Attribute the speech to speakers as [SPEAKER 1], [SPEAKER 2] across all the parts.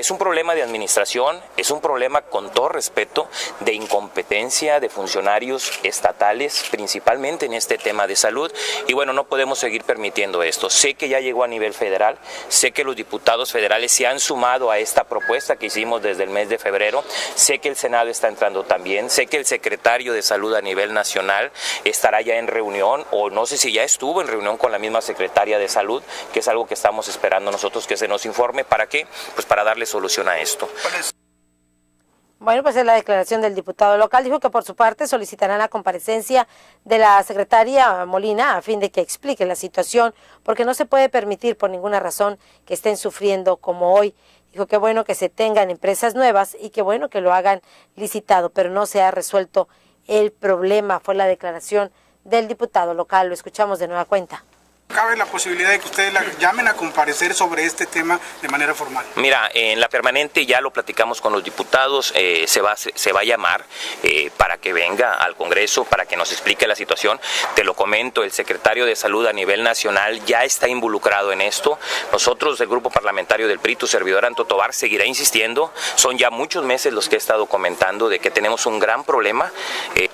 [SPEAKER 1] Es un problema de administración, es un problema con todo respeto de incompetencia de funcionarios estatales, principalmente en este tema de salud. Y bueno, no podemos seguir permitiendo esto. Sé que ya llegó a nivel federal, sé que los diputados federales se han sumado a esta propuesta que hicimos desde el mes de febrero, sé que el Senado está entrando también, sé que el secretario de salud a nivel nacional estará ya en reunión o no sé si ya estuvo en reunión con la misma secretaria de salud, que es algo que estamos esperando nosotros que se nos informe. ¿Para qué? Pues para darle solución a esto.
[SPEAKER 2] Bueno, pues es la declaración del diputado local. Dijo que por su parte solicitarán la comparecencia de la secretaria Molina a fin de que explique la situación, porque no se puede permitir por ninguna razón que estén sufriendo como hoy. Dijo que bueno que se tengan empresas nuevas y que bueno que lo hagan licitado, pero no se ha resuelto el problema. Fue la declaración del diputado local. Lo escuchamos de nueva cuenta.
[SPEAKER 3] ¿Cabe la posibilidad de que ustedes la llamen a comparecer sobre este tema de manera formal?
[SPEAKER 1] Mira, en la permanente ya lo platicamos con los diputados, eh, se, va, se, va a llamar eh, para que venga al Congreso, para que nos explique la situación. Te lo comento, el secretario de Salud a nivel nacional ya está involucrado en esto. Nosotros, el grupo parlamentario del PRI, tu servidor Anto Tobar, seguirá insistiendo. Son ya muchos meses los que he estado comentando de que tenemos un gran problema. Eh,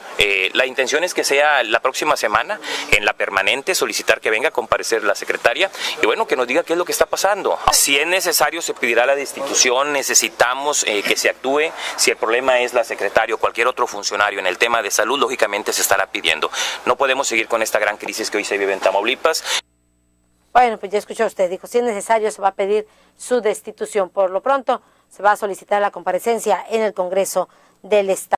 [SPEAKER 1] la intención es que sea la próxima semana en la permanente solicitar que venga con comparecer la secretaria y bueno, que nos diga qué es lo que está pasando. Si es necesario, se pedirá la destitución, necesitamos eh, que se actúe. Si el problema es la secretaria o cualquier otro funcionario en el tema de salud, lógicamente se estará pidiendo. No podemos seguir con esta gran crisis que hoy se vive en Tamaulipas.
[SPEAKER 2] Bueno, pues ya escuchó usted, dijo, si es necesario se va a pedir su destitución. Por lo pronto, se va a solicitar la comparecencia en el Congreso del Estado.